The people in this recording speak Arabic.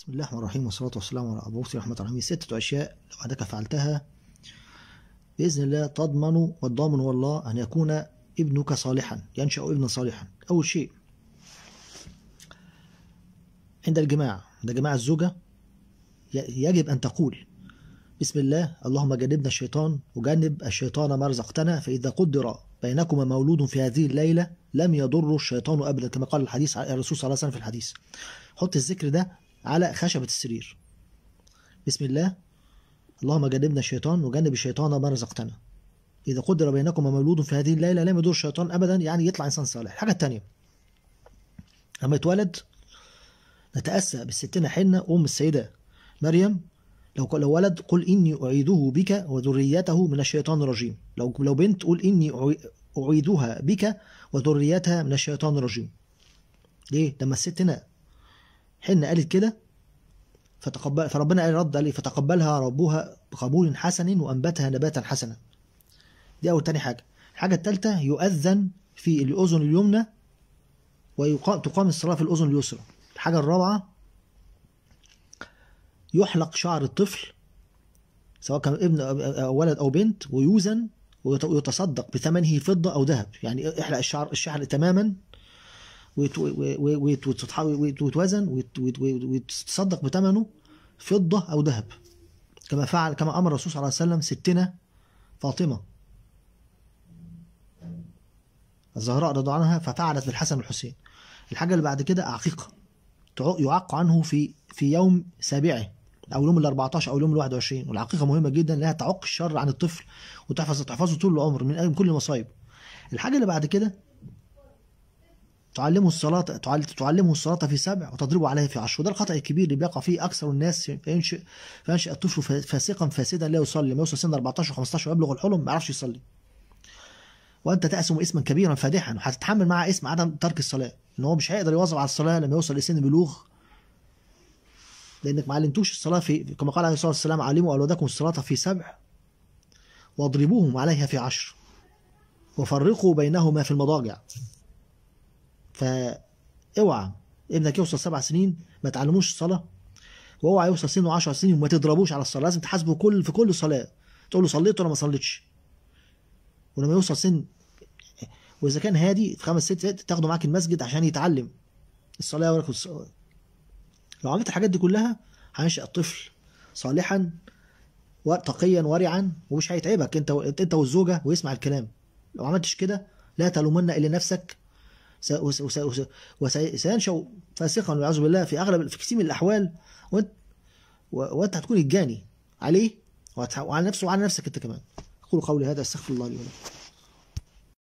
بسم الله الرحمن الرحيم والصلاة والسلام على أبو رحمة العالمين. ستة أشياء لو عندك فعلتها. بإذن الله تضمن والضامن هو الله أن يكون ابنك صالحا ينشأ ابنا صالحا. أول شيء عند الجماع عند جماع الزوجة يجب أن تقول بسم الله اللهم جنبنا الشيطان وجنب الشيطان ما رزقتنا فإذا قدر بينكما مولود في هذه الليلة لم يضر الشيطان أبدا. كما قال الحديث الرسول صلى الله عليه وسلم في الحديث. حط الذكر ده على خشبة السرير. بسم الله. اللهم جنبنا الشيطان وجنب الشيطان ما رزقتنا. إذا قدر بينكما مولود في هذه الليلة لم يضر الشيطان أبدا يعني يطلع إنسان صالح. الحاجة التانية لما يتولد نتأسى بالستين حنة أم السيدة مريم لو لو ولد قل إني أعيده بك وذريته من الشيطان الرجيم. لو لو بنت قل إني أعي- أعيدها بك وذريتها من الشيطان الرجيم. ليه؟ لما الست حنة قالت كده فتقبل فربنا قال رد عليه فتقبلها ربها بقبول حسن وأنبتها نباتا حسنا. دي أول تاني حاجة. الحاجة التالتة يؤذن في الأذن اليمنى وتقام الصلاة في الأذن اليسرى. الحاجة الرابعة يحلق شعر الطفل سواء كان ابن أو ولد أو بنت ويوزن ويت- ويتصدق بثمنه فضة أو ذهب. يعني احلق الشعر الشعر تماما ويتوزن ويت- ويت- ويتصدق بثمنه فضة أو ذهب. كما فعل كما أمر الرسول صلى الله عليه وسلم ستنا فاطمة. الزهراء رضي عنها ففعلت بالحسن والحسين. الحاجة اللي بعد كده عقيقة يعق عنه في في يوم سابعه أو يوم ال 14 أو يوم ال 21 والعقيقة مهمة جدا لانها تعق الشر عن الطفل وتحفظ تحفظه طول العمر من كل المصايب. الحاجة اللي بعد كده تعلمه الصلاة تعل- تعلمه الصلاة في سبع وتضربه عليه في عشر. وده الخطأ الكبير اللي بيقع فيه أكثر الناس فينشئ فينشئ الطفل فا- فاسقا فاسدا لا يصلي. ما يوصل سن 14 و15 ويبلغ الحلم ما يعرفش يصلي. وأنت تأسم اسما كبيرا فادحا وهتتحمل معاه اسم عدم ترك الصلاة. إن هو مش هيقدر يواظب على الصلاة لما يوصل لسن البلوغ لأنك ما علمتوش الصلاة في كما قال عليه الصلاة والسلام علموا أولادكم الصلاة في سبع واضربوهم عليها في عشر وفرقوا بينهما في المضاجع. فاوعى ابنك يوصل سبع سنين ما تعلموش الصلاه واوعى يوصل سنه 10 سنين وما تضربوش على الصلاة لازم تحاسبه كل في كل صلاة. تقول له صليت ولا ما صليتش؟ ولما يوصل سن وإذا كان هادي في خمس ست تاخده معاك المسجد عشان يتعلم الصلاة ويركض الصلاه لو عملت الحاجات دي كلها هينشأ الطفل صالحا وتقيا ورعا ومش هيتعبك. انت انت والزوجة ويسمع الكلام. لو عملتش كده لا تلومن إلا نفسك. وسينشأ فاسقا والعياذ بالله في أغلب في كثير من الأحوال وانت و- وانت هتكون الجاني. عليه؟ وعلى نفسه وعلى نفسك أنت كمان. أقول قولي هذا أستغفر الله لي ولكم.